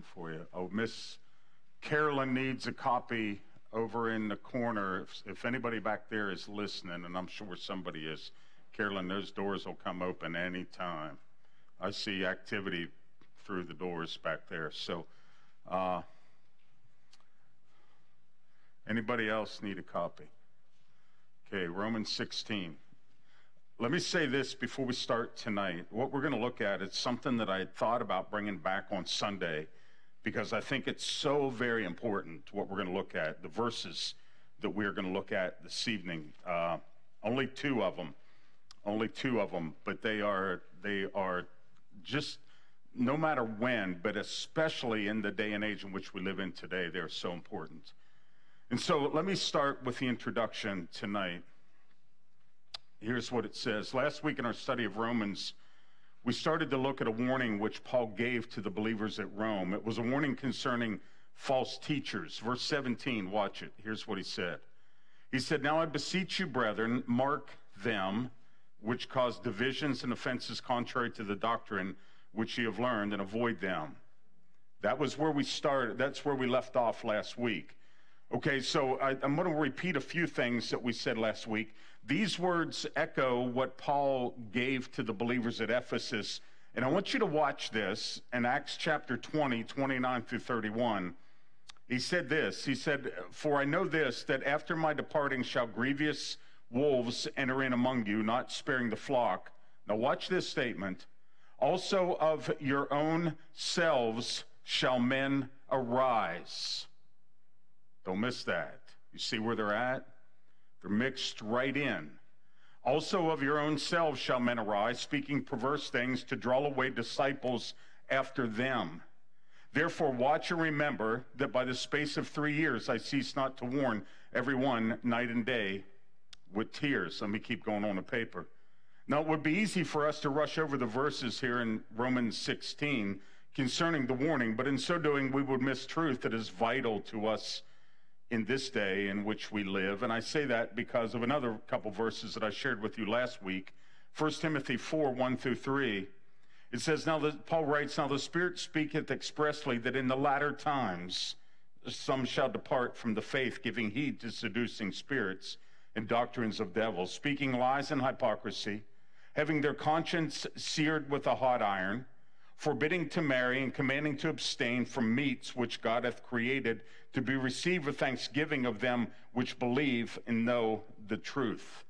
for you. Oh, Miss Carolyn needs a copy over in the corner. If, if anybody back there is listening, and I'm sure somebody is, Carolyn, those doors will come open anytime. I see activity through the doors back there. So, uh, anybody else need a copy? Okay, Romans 16. Let me say this before we start tonight. What we're going to look at is something that I thought about bringing back on Sunday because I think it's so very important what we're going to look at, the verses that we're going to look at this evening. Uh, only two of them, only two of them, but they are they are just no matter when, but especially in the day and age in which we live in today, they're so important. And so let me start with the introduction tonight. Here's what it says. Last week in our study of Romans, we started to look at a warning which Paul gave to the believers at Rome. It was a warning concerning false teachers. Verse 17, watch it. Here's what he said. He said, Now I beseech you, brethren, mark them which cause divisions and offenses contrary to the doctrine which ye have learned, and avoid them. That was where we started. That's where we left off last week. Okay, so I, am going to repeat a few things that we said last week. These words echo what Paul gave to the believers at Ephesus. And I want you to watch this in Acts chapter 20, 29 through 31. He said this He said, For I know this, that after my departing shall grievous wolves enter in among you, not sparing the flock. Now, watch this statement. Also of your own selves shall men arise. Don't miss that. You see where they're at? They're mixed right in. Also of your own selves shall men arise, speaking perverse things to draw away disciples after them. Therefore, watch and remember that by the space of three years I cease not to warn everyone night and day with tears. Let me keep going on the paper. Now, it would be easy for us to rush over the verses here in Romans 16 concerning the warning, but in so doing, we would miss truth that is vital to us in this day in which we live. And I say that because of another couple verses that I shared with you last week. 1 Timothy 4 1 through 3. It says, Now, the, Paul writes, Now the Spirit speaketh expressly that in the latter times some shall depart from the faith, giving heed to seducing spirits and doctrines of devils, speaking lies and hypocrisy, having their conscience seared with a hot iron forbidding to marry and commanding to abstain from meats which God hath created to be received with thanksgiving of them which believe and know the truth.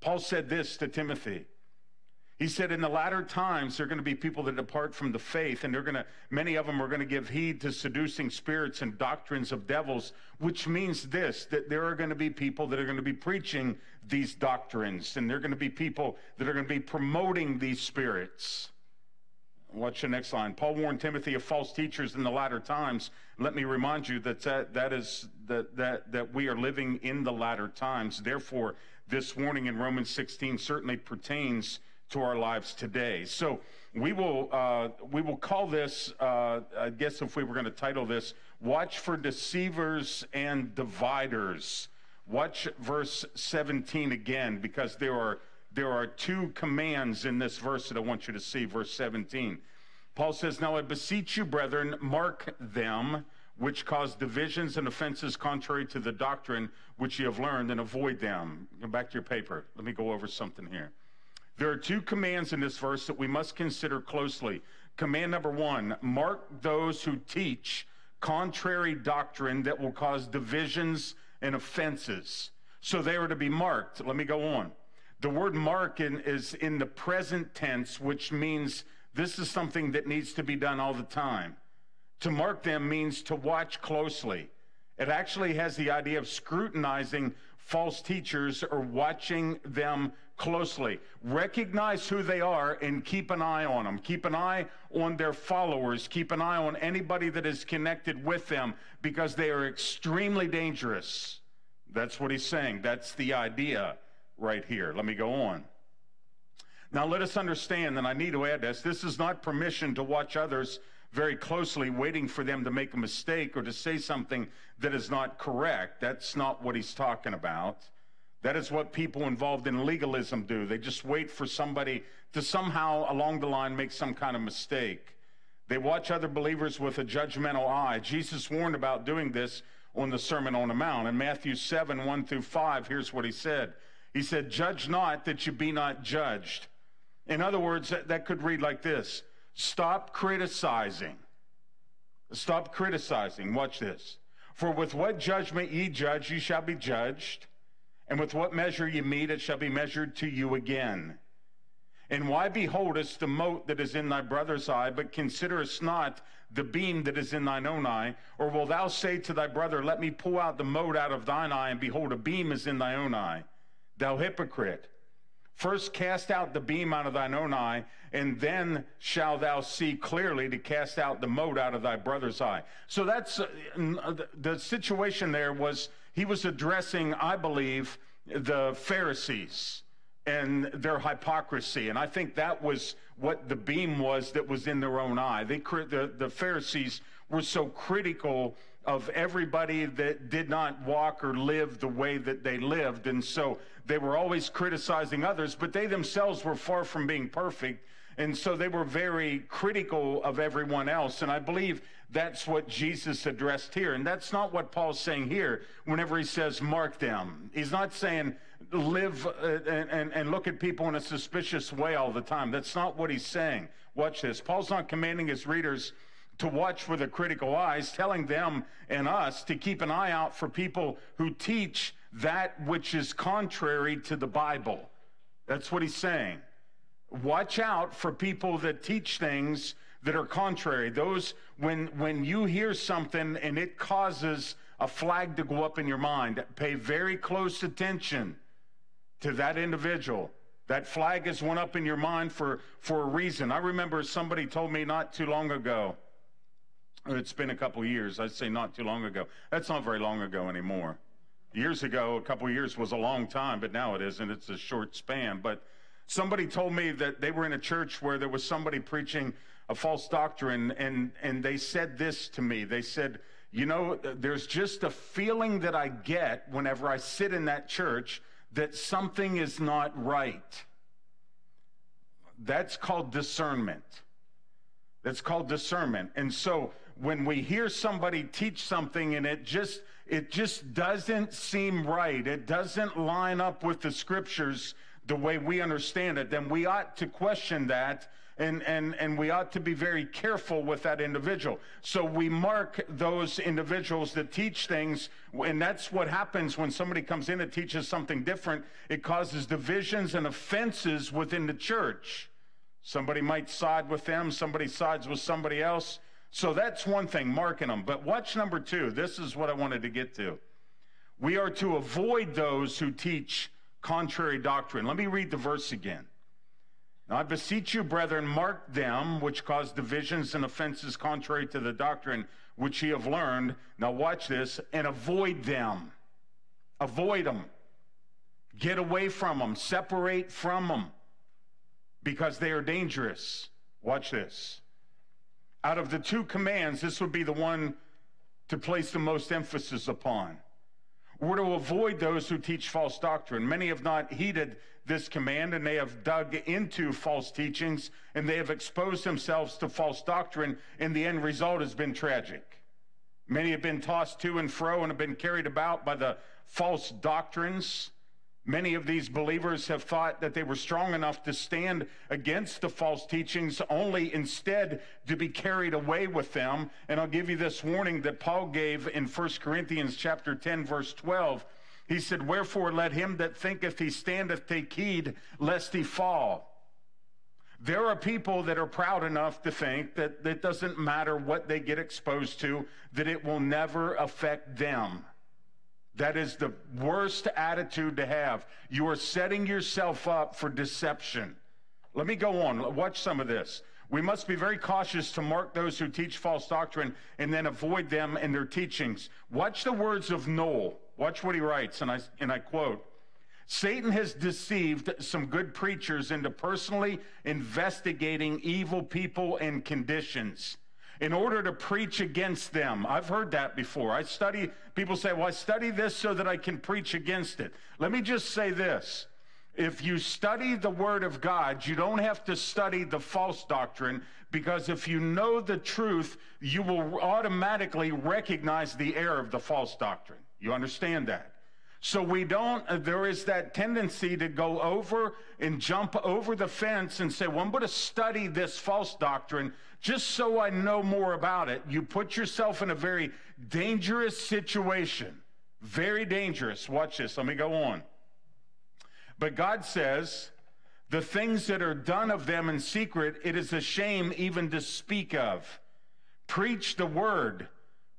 Paul said this to Timothy. He said, in the latter times, there are going to be people that depart from the faith, and they're going to, many of them are going to give heed to seducing spirits and doctrines of devils, which means this, that there are going to be people that are going to be preaching these doctrines, and there are going to be people that are going to be promoting these spirits. Watch the next line. Paul warned Timothy of false teachers in the latter times. Let me remind you that that, that is that, that that we are living in the latter times. Therefore, this warning in Romans 16 certainly pertains to our lives today. So we will uh, we will call this. Uh, I guess if we were going to title this, "Watch for deceivers and dividers." Watch verse 17 again, because there are there are two commands in this verse that I want you to see, verse 17. Paul says, Now I beseech you, brethren, mark them which cause divisions and offenses contrary to the doctrine which ye have learned, and avoid them. Go back to your paper. Let me go over something here. There are two commands in this verse that we must consider closely. Command number one mark those who teach contrary doctrine that will cause divisions and offenses. So they are to be marked. Let me go on. The word mark in, is in the present tense, which means this is something that needs to be done all the time. To mark them means to watch closely. It actually has the idea of scrutinizing false teachers or watching them closely. Recognize who they are and keep an eye on them. Keep an eye on their followers. Keep an eye on anybody that is connected with them because they are extremely dangerous. That's what he's saying. That's the idea right here. Let me go on. Now, let us understand, and I need to add this this is not permission to watch others very closely, waiting for them to make a mistake or to say something that is not correct. That's not what he's talking about. That is what people involved in legalism do. They just wait for somebody to somehow along the line make some kind of mistake. They watch other believers with a judgmental eye. Jesus warned about doing this on the Sermon on the Mount. In Matthew 7 1 through 5, here's what he said He said, Judge not that you be not judged. In other words, that, that could read like this Stop criticizing. Stop criticizing. Watch this. For with what judgment ye judge, ye shall be judged, and with what measure ye mete, it shall be measured to you again. And why beholdest the mote that is in thy brother's eye, but considerest not the beam that is in thine own eye? Or will thou say to thy brother, Let me pull out the mote out of thine eye, and behold, a beam is in thy own eye? Thou hypocrite. First cast out the beam out of thine own eye, and then shall thou see clearly to cast out the mote out of thy brother's eye. So that's uh, the situation there was he was addressing, I believe, the Pharisees and their hypocrisy. And I think that was what the beam was that was in their own eye. They, the, the Pharisees were so critical of everybody that did not walk or live the way that they lived. And so they were always criticizing others, but they themselves were far from being perfect. And so they were very critical of everyone else. And I believe that's what Jesus addressed here. And that's not what Paul's saying here whenever he says, mark them. He's not saying, live uh, and, and, and look at people in a suspicious way all the time. That's not what he's saying. Watch this. Paul's not commanding his readers to watch with a critical eyes, telling them and us to keep an eye out for people who teach that which is contrary to the Bible. That's what he's saying. Watch out for people that teach things that are contrary. Those, when, when you hear something and it causes a flag to go up in your mind, pay very close attention to that individual. That flag has went up in your mind for, for a reason. I remember somebody told me not too long ago, it's been a couple years, I'd say not too long ago. That's not very long ago anymore. Years ago, a couple years was a long time, but now it isn't. It's a short span. But somebody told me that they were in a church where there was somebody preaching a false doctrine, and, and they said this to me. They said, You know, there's just a feeling that I get whenever I sit in that church that something is not right. That's called discernment. That's called discernment. And so when we hear somebody teach something and it just it just doesn't seem right, it doesn't line up with the scriptures the way we understand it, then we ought to question that and, and, and we ought to be very careful with that individual. So we mark those individuals that teach things, and that's what happens when somebody comes in and teaches something different. It causes divisions and offenses within the church. Somebody might side with them, somebody sides with somebody else. So that's one thing, marking them. But watch number two. This is what I wanted to get to. We are to avoid those who teach contrary doctrine. Let me read the verse again. Now I beseech you, brethren, mark them which cause divisions and offenses contrary to the doctrine which ye have learned. Now watch this and avoid them. Avoid them. Get away from them. Separate from them because they are dangerous. Watch this. Out of the two commands, this would be the one to place the most emphasis upon. We're to avoid those who teach false doctrine. Many have not heeded this command and they have dug into false teachings and they have exposed themselves to false doctrine, and the end result has been tragic. Many have been tossed to and fro and have been carried about by the false doctrines. Many of these believers have thought that they were strong enough to stand against the false teachings, only instead to be carried away with them. And I'll give you this warning that Paul gave in 1 Corinthians chapter 10 verse 12. He said, Wherefore let him that thinketh he standeth take heed lest he fall. There are people that are proud enough to think that it doesn't matter what they get exposed to, that it will never affect them. That is the worst attitude to have. You are setting yourself up for deception. Let me go on. Watch some of this. We must be very cautious to mark those who teach false doctrine and then avoid them in their teachings. Watch the words of Newell. Watch what he writes, and I, and I quote Satan has deceived some good preachers into personally investigating evil people and conditions in order to preach against them. I've heard that before. I study, people say, well, I study this so that I can preach against it. Let me just say this if you study the Word of God, you don't have to study the false doctrine because if you know the truth, you will automatically recognize the error of the false doctrine. You understand that? So we don't, uh, there is that tendency to go over and jump over the fence and say, well, I'm going to study this false doctrine just so I know more about it. You put yourself in a very dangerous situation. Very dangerous. Watch this. Let me go on. But God says, the things that are done of them in secret, it is a shame even to speak of. Preach the word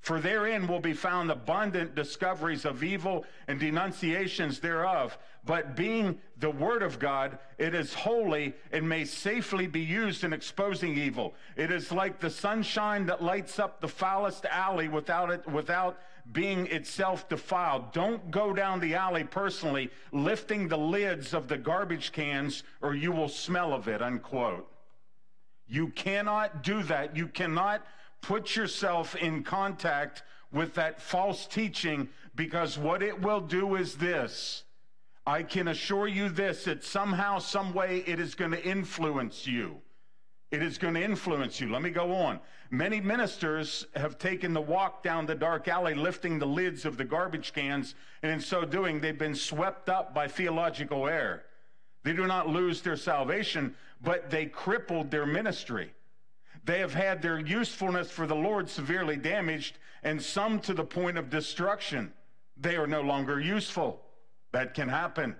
for therein will be found abundant discoveries of evil and denunciations thereof. But being the word of God, it is holy and may safely be used in exposing evil. It is like the sunshine that lights up the foulest alley without it, without being itself defiled. Don't go down the alley personally lifting the lids of the garbage cans or you will smell of it, unquote. You cannot do that. You cannot put yourself in contact with that false teaching because what it will do is this. I can assure you this that somehow, some way, it is going to influence you. It is going to influence you. Let me go on. Many ministers have taken the walk down the dark alley, lifting the lids of the garbage cans, and in so doing, they've been swept up by theological error. They do not lose their salvation, but they crippled their ministry. They have had their usefulness for the Lord severely damaged, and some to the point of destruction. They are no longer useful. That can happen.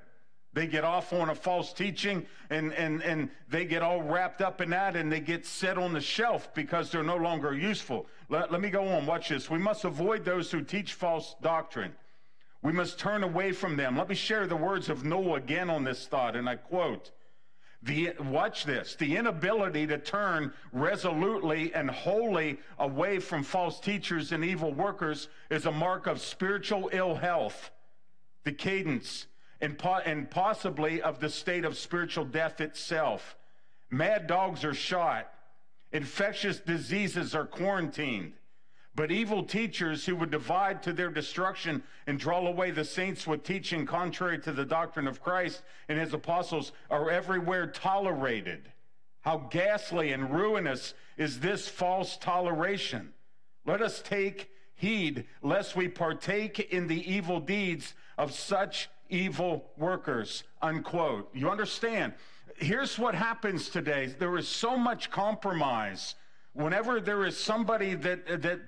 They get off on a false teaching and, and, and they get all wrapped up in that and they get set on the shelf because they're no longer useful. Let, let me go on. Watch this. We must avoid those who teach false doctrine. We must turn away from them. Let me share the words of Newell again on this thought, and I quote the, watch this, the inability to turn resolutely and wholly away from false teachers and evil workers is a mark of spiritual ill health, decadence, and, po- and possibly of the state of spiritual death itself. Mad dogs are shot, infectious diseases are quarantined. But evil teachers who would divide to their destruction and draw away the saints with teaching contrary to the doctrine of Christ and his apostles are everywhere tolerated. How ghastly and ruinous is this false toleration? Let us take heed lest we partake in the evil deeds of such evil workers. Unquote. You understand? Here's what happens today there is so much compromise. Whenever there is somebody that, that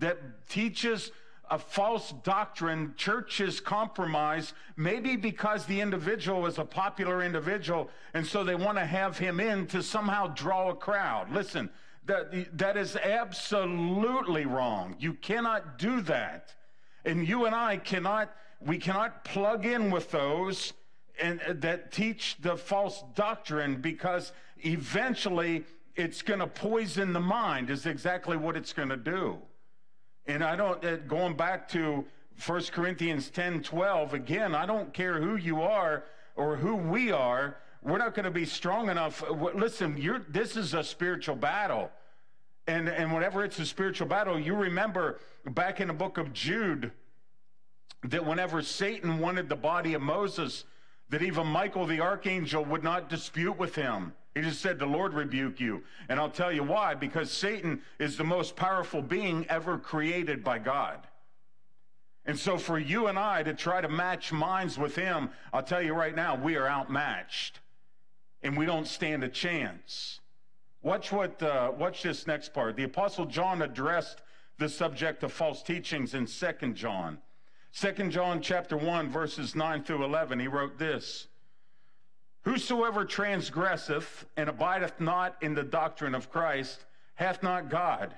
that teaches a false doctrine, churches compromise, maybe because the individual is a popular individual, and so they want to have him in to somehow draw a crowd. Listen, that, that is absolutely wrong. You cannot do that. And you and I cannot, we cannot plug in with those and uh, that teach the false doctrine because eventually it's going to poison the mind is exactly what it's going to do. And I don't, uh, going back to 1 Corinthians 10 12, again, I don't care who you are or who we are, we're not going to be strong enough. Listen, you're, this is a spiritual battle. And, and whenever it's a spiritual battle, you remember back in the book of Jude that whenever Satan wanted the body of Moses, that even Michael the archangel would not dispute with him. He just said, The Lord rebuke you. And I'll tell you why because Satan is the most powerful being ever created by God. And so, for you and I to try to match minds with him, I'll tell you right now, we are outmatched and we don't stand a chance. Watch what, uh, watch this next part. The Apostle John addressed the subject of false teachings in Second John. Second John chapter 1, verses 9 through 11, he wrote this. Whosoever transgresseth and abideth not in the doctrine of Christ hath not God.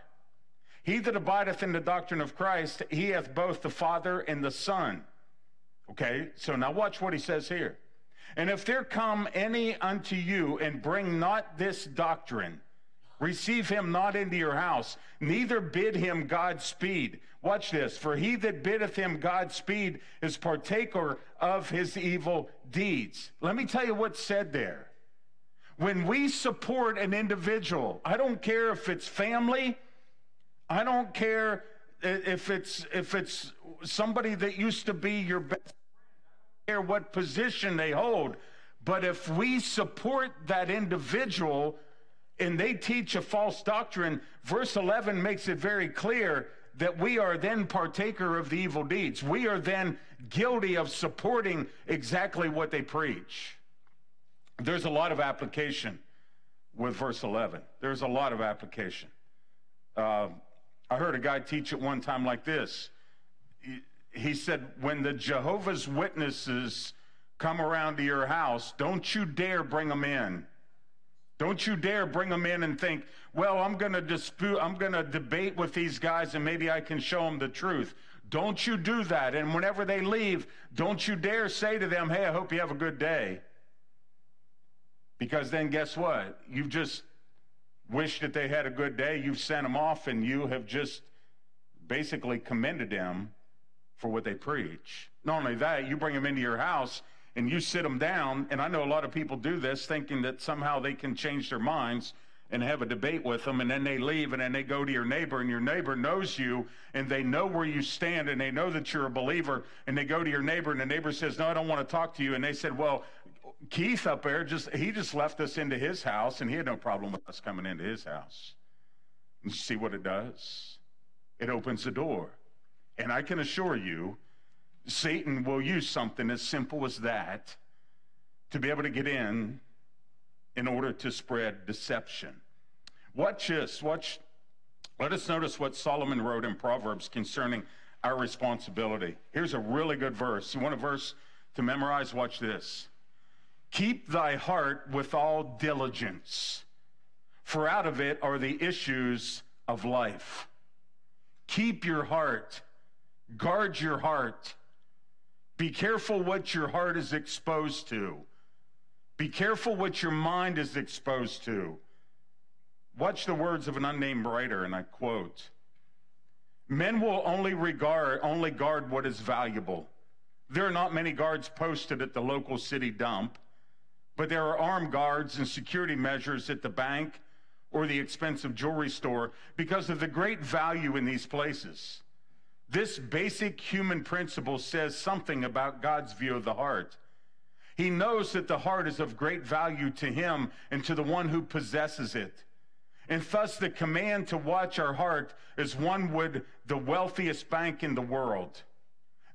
He that abideth in the doctrine of Christ, he hath both the Father and the Son. Okay, so now watch what he says here. And if there come any unto you and bring not this doctrine, receive him not into your house, neither bid him Godspeed. Watch this. For he that biddeth him Godspeed is partaker of his evil deeds. Let me tell you what's said there. When we support an individual, I don't care if it's family, I don't care if it's if it's somebody that used to be your best friend, care what position they hold, But if we support that individual and they teach a false doctrine, verse 11 makes it very clear that we are then partaker of the evil deeds. We are then guilty of supporting exactly what they preach. There's a lot of application with verse 11. There's a lot of application. Uh, I heard a guy teach it one time like this. He, he said, When the Jehovah's Witnesses come around to your house, don't you dare bring them in. Don't you dare bring them in and think, well, I'm going to dispute, I'm going to debate with these guys and maybe I can show them the truth. Don't you do that. And whenever they leave, don't you dare say to them, hey, I hope you have a good day. Because then guess what? You've just wished that they had a good day. You've sent them off and you have just basically commended them for what they preach. Not only that, you bring them into your house and you sit them down, and I know a lot of people do this thinking that somehow they can change their minds and have a debate with them, and then they leave, and then they go to your neighbor, and your neighbor knows you, and they know where you stand, and they know that you're a believer, and they go to your neighbor, and the neighbor says, No, I don't want to talk to you. And they said, Well, Keith up there just he just left us into his house and he had no problem with us coming into his house. And see what it does? It opens the door. And I can assure you Satan will use something as simple as that to be able to get in in order to spread deception. Watch this. Watch. Let us notice what Solomon wrote in Proverbs concerning our responsibility. Here's a really good verse. You want a verse to memorize? Watch this. Keep thy heart with all diligence, for out of it are the issues of life. Keep your heart, guard your heart be careful what your heart is exposed to. Be careful what your mind is exposed to. Watch the words of an unnamed writer, and I quote Men will only regard, only guard what is valuable. There are not many guards posted at the local city dump, but there are armed guards and security measures at the bank or the expensive jewelry store because of the great value in these places. This basic human principle says something about God's view of the heart. He knows that the heart is of great value to him and to the one who possesses it. And thus, the command to watch our heart is one would the wealthiest bank in the world.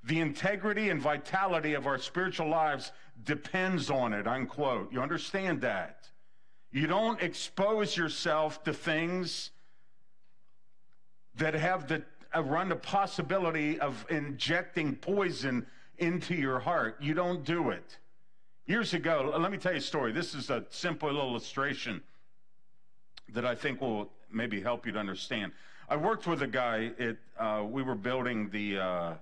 The integrity and vitality of our spiritual lives depends on it, unquote. You understand that? You don't expose yourself to things that have the uh, run the possibility of injecting poison into your heart. You don't do it. Years ago, let me tell you a story. This is a simple illustration that I think will maybe help you to understand. I worked with a guy. At, uh, we were building the uh,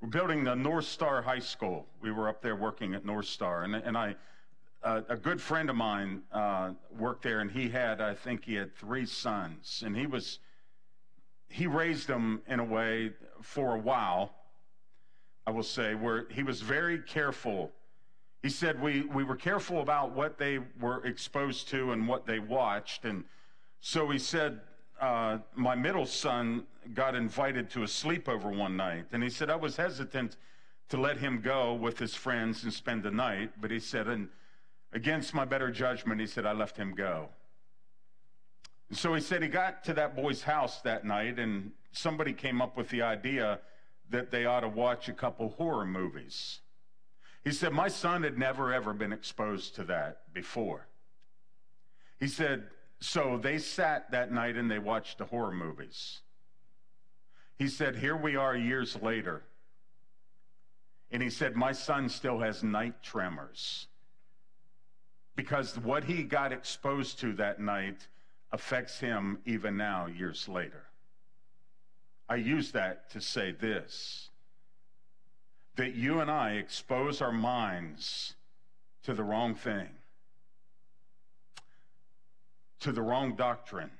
we're building the North Star High School. We were up there working at North Star, and and I. Uh, a good friend of mine uh, worked there, and he had, I think, he had three sons, and he was he raised them in a way for a while, I will say, where he was very careful. He said we, we were careful about what they were exposed to and what they watched. And so he said, uh, my middle son got invited to a sleepover one night. And he said, I was hesitant to let him go with his friends and spend the night. But he said, and against my better judgment, he said, I let him go. And so he said he got to that boy's house that night, and somebody came up with the idea that they ought to watch a couple horror movies. He said, My son had never, ever been exposed to that before. He said, So they sat that night and they watched the horror movies. He said, Here we are years later. And he said, My son still has night tremors. Because what he got exposed to that night affects him even now, years later. I use that to say this that you and I expose our minds to the wrong thing, to the wrong doctrine,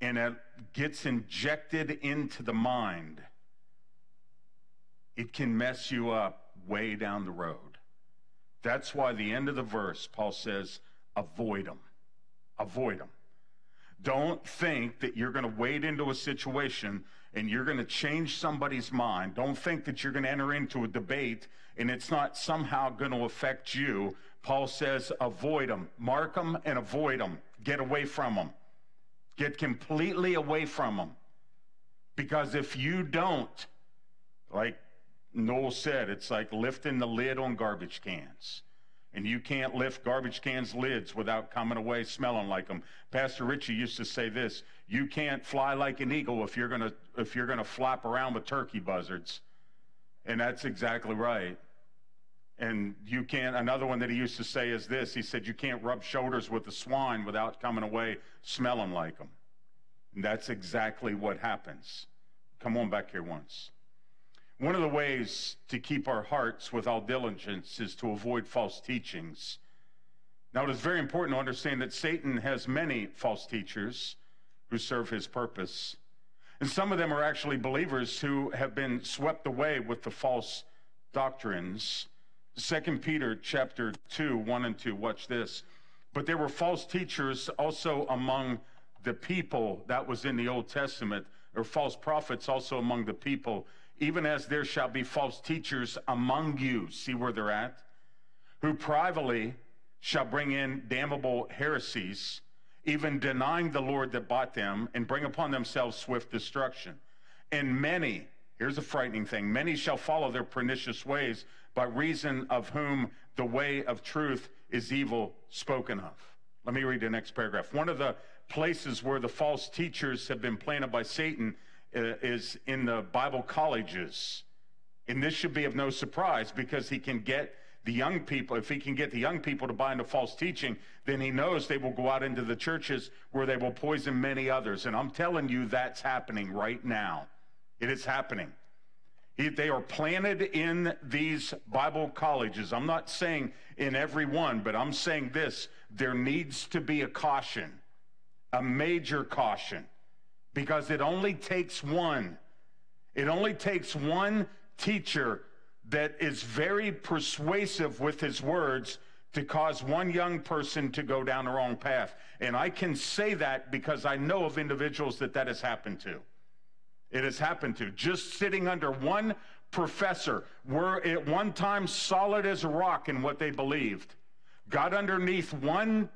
and it gets injected into the mind, it can mess you up way down the road. That's why the end of the verse, Paul says, avoid them avoid them. Don't think that you're going to wade into a situation and you're going to change somebody's mind. Don't think that you're going to enter into a debate and it's not somehow going to affect you. Paul says, avoid them, mark them, and avoid them. Get away from them. Get completely away from them. Because if you don't, like Newell said, it's like lifting the lid on garbage cans. And you can't lift garbage cans' lids without coming away smelling like them. Pastor Richie used to say this: "You can't fly like an eagle if you're gonna if you're gonna flap around with turkey buzzards," and that's exactly right. And you can't. Another one that he used to say is this: He said, "You can't rub shoulders with the swine without coming away smelling like them." And that's exactly what happens. Come on back here once. One of the ways to keep our hearts with all diligence is to avoid false teachings. Now, it is very important to understand that Satan has many false teachers who serve his purpose. And some of them are actually believers who have been swept away with the false doctrines. 2 Peter chapter 2, 1 and 2. Watch this. But there were false teachers also among the people that was in the Old Testament, or false prophets also among the people even as there shall be false teachers among you, see where they're at, who privately shall bring in damnable heresies, even denying the Lord that bought them, and bring upon themselves swift destruction. And many, here's a frightening thing, many shall follow their pernicious ways, by reason of whom the way of truth is evil spoken of. Let me read the next paragraph. One of the places where the false teachers have been planted by Satan Uh, is in the Bible colleges. And this should be of no surprise because he can get the young people, if he can get the young people to buy into false teaching, then he knows they will go out into the churches where they will poison many others. And I'm telling you, that's happening right now. It is happening. they are planted in these Bible colleges. I'm not saying in every one, but I'm saying this there needs to be a caution, a major caution because it only takes one. It only takes one teacher that is very persuasive with his words to cause one young person to go down the wrong path. And I can say that because I know of individuals that that has happened to. It has happened to. Just sitting under one professor, were at one time solid as a rock in what they believed, got underneath one,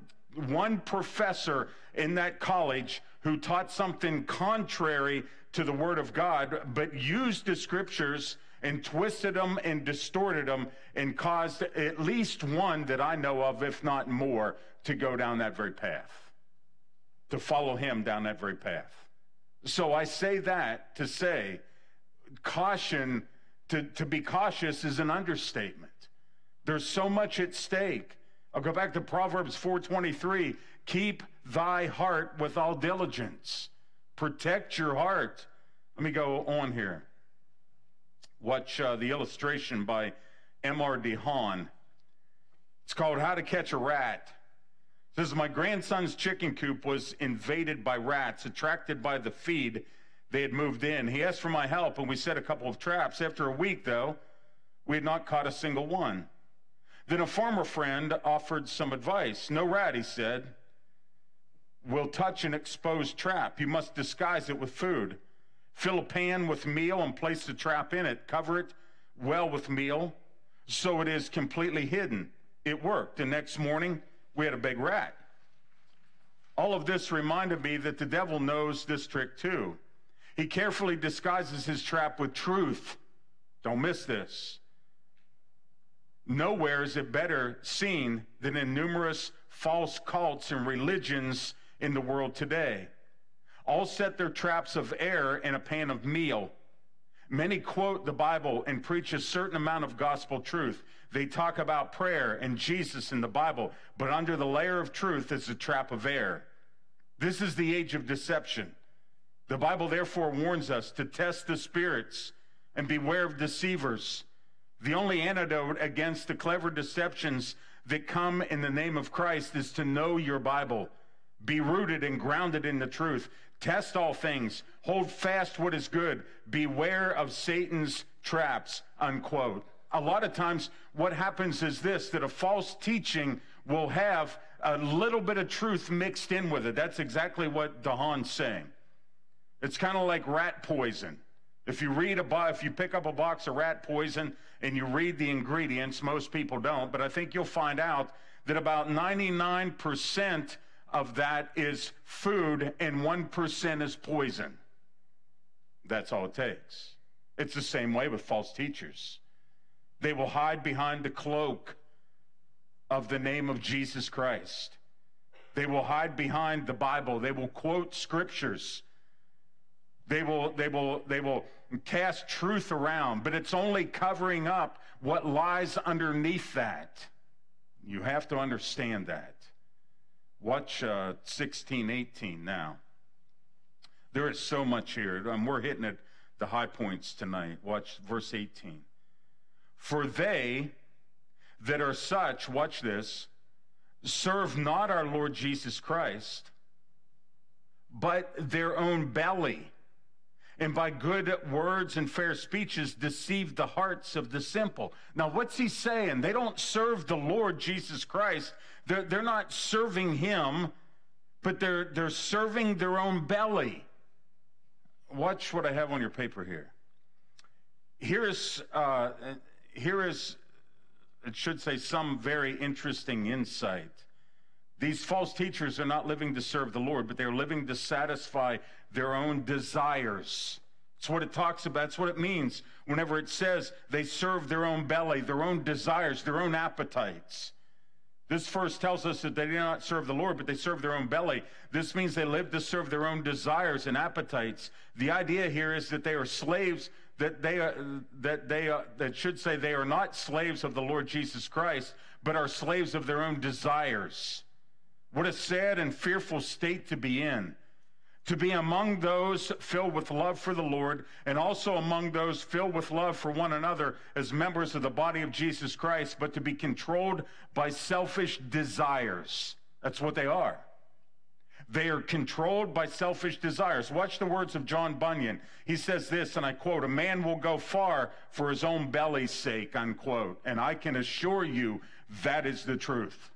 one professor in that college who taught something contrary to the Word of God, but used the scriptures and twisted them and distorted them and caused at least one that I know of, if not more, to go down that very path, to follow him down that very path. So I say that to say caution, to, to be cautious is an understatement. There's so much at stake. I'll go back to Proverbs 423. Keep thy heart with all diligence. Protect your heart. Let me go on here. Watch uh, the illustration by M.R. DeHaan. It's called How to Catch a Rat. It says, My grandson's chicken coop was invaded by rats, attracted by the feed they had moved in. He asked for my help, and we set a couple of traps. After a week, though, we had not caught a single one. Then a farmer friend offered some advice. No rat, he said will touch an exposed trap. You must disguise it with food. Fill a pan with meal and place the trap in it. Cover it well with meal so it is completely hidden. It worked. The next morning, we had a big rat. All of this reminded me that the devil knows this trick too. He carefully disguises his trap with truth. Don't miss this. Nowhere is it better seen than in numerous false cults and religions in the world today. All set their traps of air in a pan of meal. Many quote the Bible and preach a certain amount of gospel truth. They talk about prayer and Jesus in the Bible, but under the layer of truth is a trap of air. This is the age of deception. The Bible therefore warns us to test the spirits and beware of deceivers. The only antidote against the clever deceptions that come in the name of Christ is to know your Bible be rooted and grounded in the truth. Test all things. Hold fast what is good. Beware of Satan's traps, unquote. A lot of times, what happens is this that a false teaching will have a little bit of truth mixed in with it. That's exactly what DeHaan's saying. It's kind of like rat poison. If you read a bo- if you pick up a box of rat poison and you read the ingredients, most people don't, but I think you'll find out that about 99% of that is food and 1% is poison. That's all it takes. It's the same way with false teachers. They will hide behind the cloak of the name of Jesus Christ. They will hide behind the Bible. They will quote scriptures. They will, they will, they will cast truth around, but it's only covering up what lies underneath that. You have to understand that. Watch uh, 16, 18 now. There is so much here. Um, we're hitting at the high points tonight. Watch verse 18. For they that are such, watch this, serve not our Lord Jesus Christ, but their own belly, and by good words and fair speeches deceive the hearts of the simple. Now, what's he saying? They don't serve the Lord Jesus Christ. They're, they're not serving him, but they're, they're serving their own belly. Watch what I have on your paper here. Here is, uh, here is, it should say, some very interesting insight. These false teachers are not living to serve the Lord, but they're living to satisfy their own desires. That's what it talks about. That's what it means whenever it says they serve their own belly, their own desires, their own appetites. This verse tells us that they do not serve the Lord, but they serve their own belly. This means they live to serve their own desires and appetites. The idea here is that they are slaves, that they are, that they are, that should say they are not slaves of the Lord Jesus Christ, but are slaves of their own desires. What a sad and fearful state to be in. To be among those filled with love for the Lord and also among those filled with love for one another as members of the body of Jesus Christ, but to be controlled by selfish desires. That's what they are. They are controlled by selfish desires. Watch the words of John Bunyan. He says this, and I quote, A man will go far for his own belly's sake, unquote. And I can assure you that is the truth.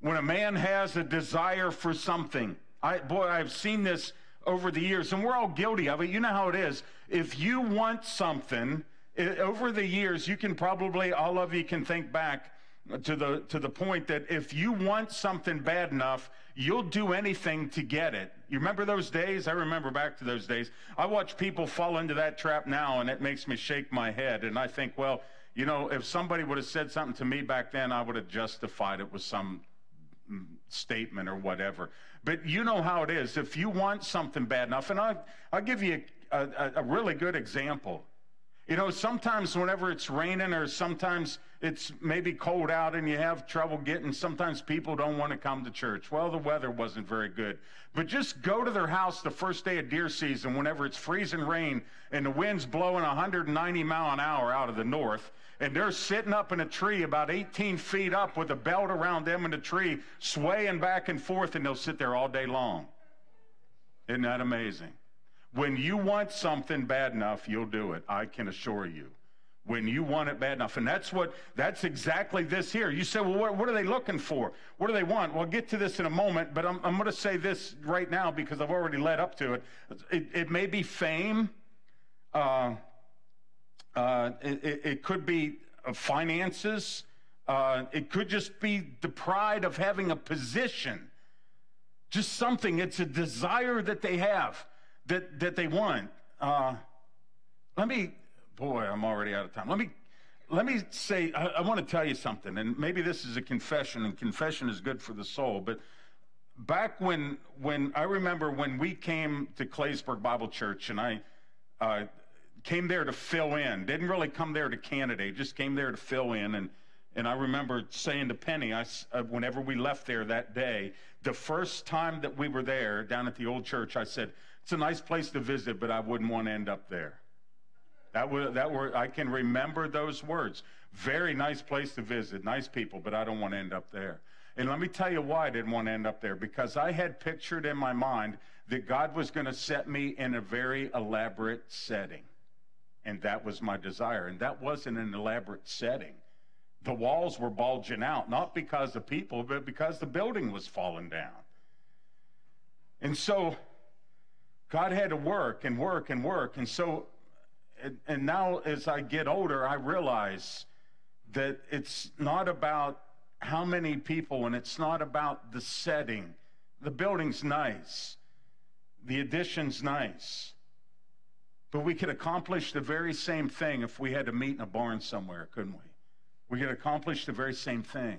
When a man has a desire for something, I, boy, I've seen this over the years, and we're all guilty of it. You know how it is. If you want something, it, over the years, you can probably, all of you can think back to the, to the point that if you want something bad enough, you'll do anything to get it. You remember those days? I remember back to those days. I watch people fall into that trap now, and it makes me shake my head. And I think, well, you know, if somebody would have said something to me back then, I would have justified it with some statement or whatever. But you know how it is. If you want something bad enough, and I'll, I'll give you a, a, a really good example. You know, sometimes whenever it's raining or sometimes it's maybe cold out and you have trouble getting, sometimes people don't want to come to church. Well, the weather wasn't very good. But just go to their house the first day of deer season whenever it's freezing rain and the wind's blowing 190 mile an hour out of the north and they're sitting up in a tree about 18 feet up with a belt around them in the tree, swaying back and forth, and they'll sit there all day long. Isn't that amazing? When you want something bad enough, you'll do it. I can assure you. When you want it bad enough. And that's what, that's exactly this here. You say, well, what, what are they looking for? What do they want? Well, I'll get to this in a moment, but I'm, I'm going to say this right now because I've already led up to it. It, it may be fame. Uh, uh, it, it, could be uh, finances. Uh, it could just be the pride of having a position. Just something. It's a desire that they have, that, that they want. Uh, let me, boy, I'm already out of time. Let me, let me say, I, I want to tell you something, and maybe this is a confession, and confession is good for the soul, but back when, when I remember when we came to Claysburg Bible Church, and I, uh, came there to fill in. Didn't really come there to candidate, just came there to fill in. And, and I remember saying to Penny, I, uh, whenever we left there that day, the first time that we were there down at the old church, I said, it's a nice place to visit, but I wouldn't want to end up there. That was that were I can remember those words. Very nice place to visit, nice people, but I don't want to end up there. And let me tell you why I didn't want to end up there because I had pictured in my mind that God was going to set me in a very elaborate setting. And that was my desire. And that wasn't an elaborate setting. The walls were bulging out, not because of people, but because the building was falling down. And so God had to work and work and work. And so, and, and now as I get older, I realize that it's not about how many people and it's not about the setting. The building's nice, the addition's nice. But we could accomplish the very same thing if we had to meet in a barn somewhere, couldn't we? We could accomplish the very same thing.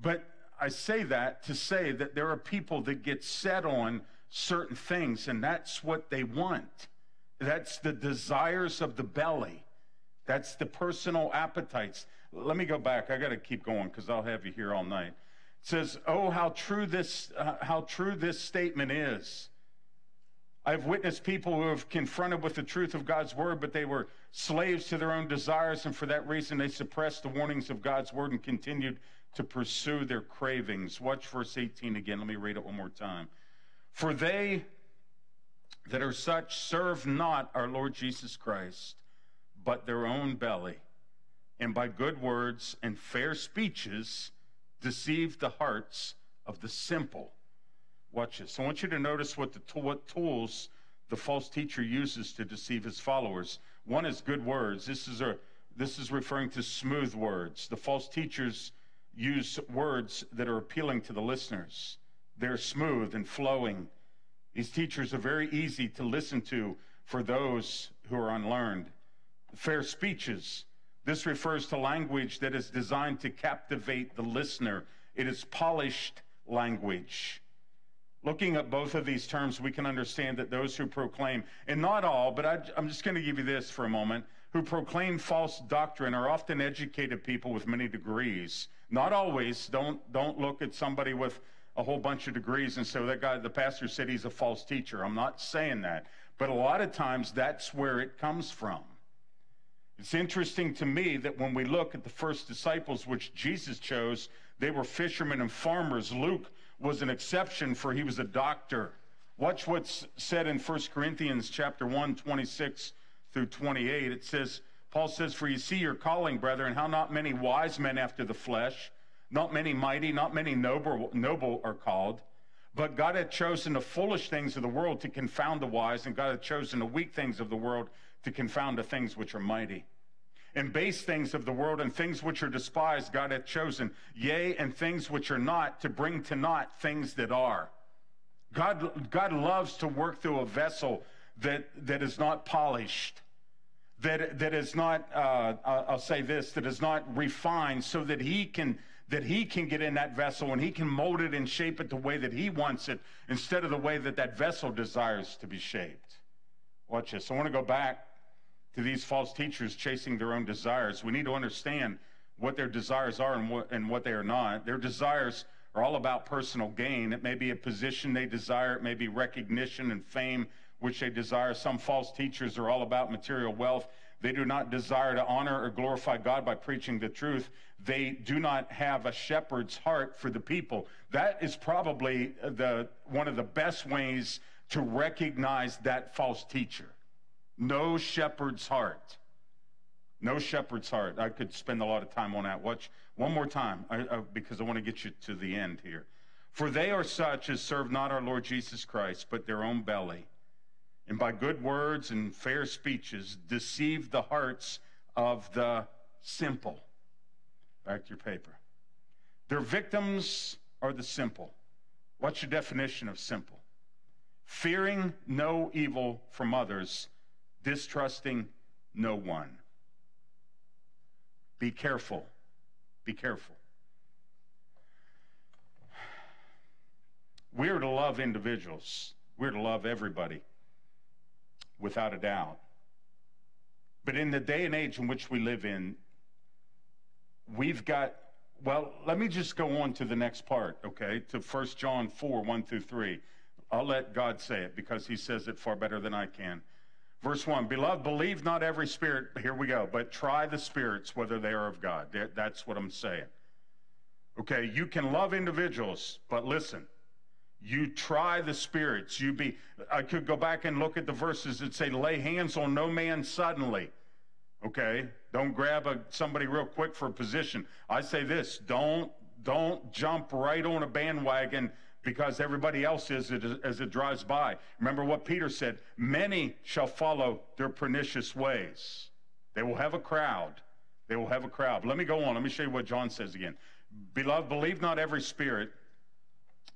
But I say that to say that there are people that get set on certain things, and that's what they want. That's the desires of the belly. That's the personal appetites. Let me go back. I got to keep going because I'll have you here all night. It says, "Oh, how true this uh, how true this statement is." I've witnessed people who have confronted with the truth of God's word, but they were slaves to their own desires, and for that reason they suppressed the warnings of God's word and continued to pursue their cravings. Watch verse 18 again. Let me read it one more time. For they that are such serve not our Lord Jesus Christ, but their own belly, and by good words and fair speeches deceive the hearts of the simple. Watch this. I want you to notice what, the, what tools the false teacher uses to deceive his followers. One is good words. This is, a, this is referring to smooth words. The false teachers use words that are appealing to the listeners. They're smooth and flowing. These teachers are very easy to listen to for those who are unlearned. Fair speeches. This refers to language that is designed to captivate the listener. It is polished language. Looking at both of these terms, we can understand that those who proclaim, and not all, but I, am just going to give you this for a moment, who proclaim false doctrine are often educated people with many degrees. Not always. Don't, don't look at somebody with a whole bunch of degrees and say, that guy, the pastor said he's a false teacher. I'm not saying that. But a lot of times that's where it comes from. It's interesting to me that when we look at the first disciples, which Jesus chose, they were fishermen and farmers. Luke was an exception for he was a doctor. Watch what's said in 1 Corinthians chapter 1, 26 through 28. It says, Paul says, For you see your calling, brethren, how not many wise men after the flesh, not many mighty, not many noble, noble are called. But God had chosen the foolish things of the world to confound the wise, and God had chosen the weak things of the world to confound the things which are mighty and base things of the world and things which are despised God hath chosen, yea, and things which are not, to bring to naught things that are. God, God loves to work through a vessel that, that is not polished, that, that is not, uh, I'll say this, that is not refined so that he can that he can get in that vessel and he can mold it and shape it the way that he wants it instead of the way that that vessel desires to be shaped. Watch this. I want to go back to these false teachers chasing their own desires. We need to understand what their desires are and what, and what they are not. Their desires are all about personal gain. It may be a position they desire, it may be recognition and fame which they desire. Some false teachers are all about material wealth. They do not desire to honor or glorify God by preaching the truth. They do not have a shepherd's heart for the people. That is probably the, one of the best ways to recognize that false teacher. No shepherd's heart. No shepherd's heart. I could spend a lot of time on that. Watch one more time because I want to get you to the end here. For they are such as serve not our Lord Jesus Christ, but their own belly, and by good words and fair speeches deceive the hearts of the simple. Back to your paper. Their victims are the simple. What's your definition of simple? Fearing no evil from others distrusting no one. Be careful. Be careful. We're to love individuals. We're to love everybody, without a doubt. But in the day and age in which we live in, we've got, well, let me just go on to the next part, okay? To 1 John 4 1 through 3. I'll let God say it because he says it far better than I can. Verse 1 Beloved, believe not every spirit, here we go, but try the spirits whether they are of God. That's what I'm saying. Okay, you can love individuals, but listen, you try the spirits. You be, I could go back and look at the verses that say, lay hands on no man suddenly. Okay? Don't grab a, somebody real quick for a position. I say this don't, don't jump right on a bandwagon because everybody else is as it drives by. Remember what Peter said many shall follow their pernicious ways. They will have a crowd. They will have a crowd. Let me go on. Let me show you what John says again. Beloved, believe not every spirit,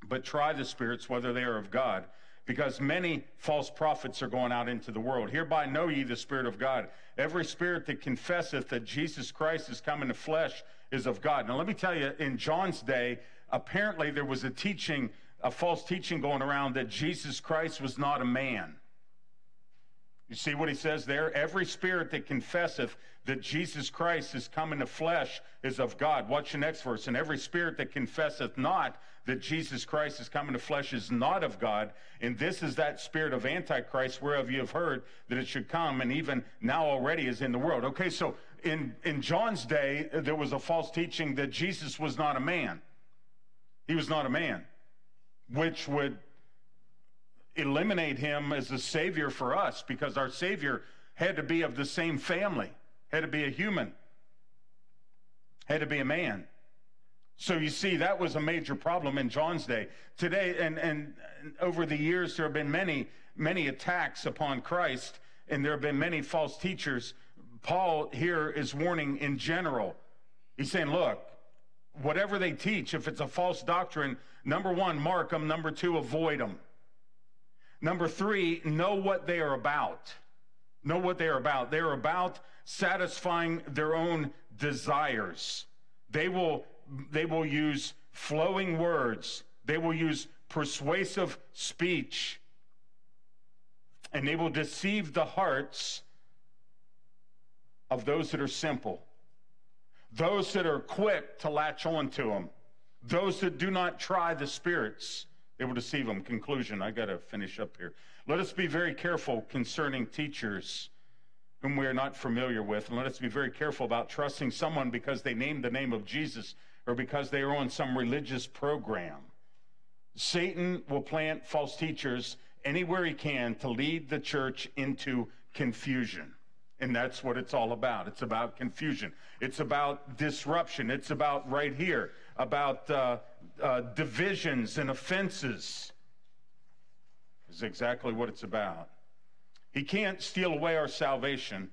but try the spirits whether they are of God, because many false prophets are going out into the world. Hereby know ye the Spirit of God. Every spirit that confesseth that Jesus Christ is come in the flesh is of God. Now, let me tell you, in John's day, apparently there was a teaching, a false teaching going around that Jesus Christ was not a man. You see what he says there? Every spirit that confesseth that Jesus Christ is come in the flesh is of God. Watch the next verse. And every spirit that confesseth not that Jesus Christ is come in the flesh is not of God. And this is that spirit of Antichrist whereof you have heard that it should come and even now already is in the world. Okay, so in, in John's day, there was a false teaching that Jesus was not a man. He was not a man, which would eliminate him as a savior for us because our savior had to be of the same family, had to be a human, had to be a man. So you see, that was a major problem in John's day. Today, and, and over the years, there have been many, many attacks upon Christ, and there have been many false teachers. Paul here is warning in general. He's saying, look, whatever they teach, if it's a false doctrine, number one, mark them. Number two, avoid them. Number three, know what they are about. Know what they are about. They are about satisfying their own desires. They will, they will use flowing words, they will use persuasive speech, and they will deceive the hearts of those that are simple, those that are quick to latch on to them, those that do not try the spirits. They will deceive them. Conclusion, I got to finish up here. Let us be very careful concerning teachers whom we are not familiar with, and let us be very careful about trusting someone because they named the name of Jesus or because they are on some religious program. Satan will plant false teachers anywhere he can to lead the church into confusion. And that's what it's all about. It's about confusion. It's about disruption. It's about right here, about uh, uh, divisions and offenses. Is exactly what it's about. He can't steal away our salvation.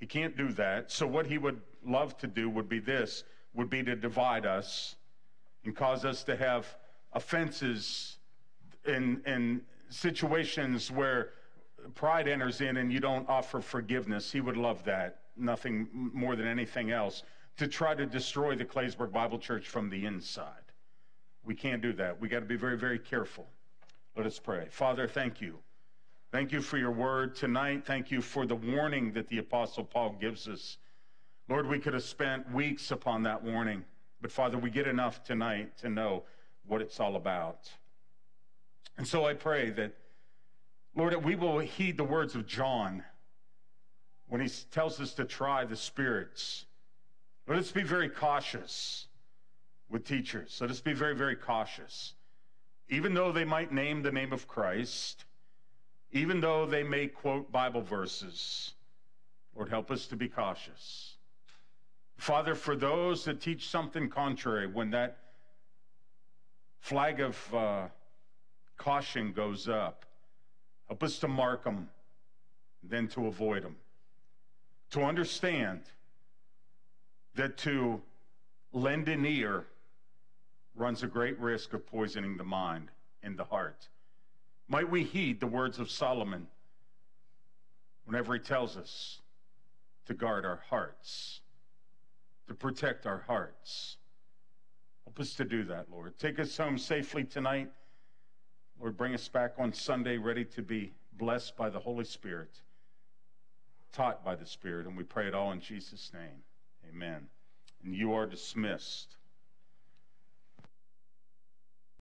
He can't do that. So what he would love to do would be this, would be to divide us and cause us to have offenses in, in situations where pride enters in and you don't offer forgiveness. He would love that, nothing more than anything else, to try to destroy the Claysburg Bible Church from the inside. We can't do that. We got to be very, very careful. Let us pray. Father, thank you. Thank you for your word tonight. Thank you for the warning that the Apostle Paul gives us. Lord, we could have spent weeks upon that warning, but Father, we get enough tonight to know what it's all about. And so I pray that Lord, that we will heed the words of John when he tells us to try the spirits. Let us be very cautious with teachers. Let us be very, very cautious. Even though they might name the name of Christ, even though they may quote Bible verses, Lord, help us to be cautious. Father, for those that teach something contrary, when that flag of uh, caution goes up, Help us to mark them, then to avoid them. To understand that to lend an ear runs a great risk of poisoning the mind and the heart. Might we heed the words of Solomon whenever he tells us to guard our hearts, to protect our hearts. Help us to do that, Lord. Take us home safely tonight. Lord, bring us back on Sunday ready to be blessed by the Holy Spirit, taught by the Spirit, and we pray it all in Jesus' name. Amen. And you are dismissed.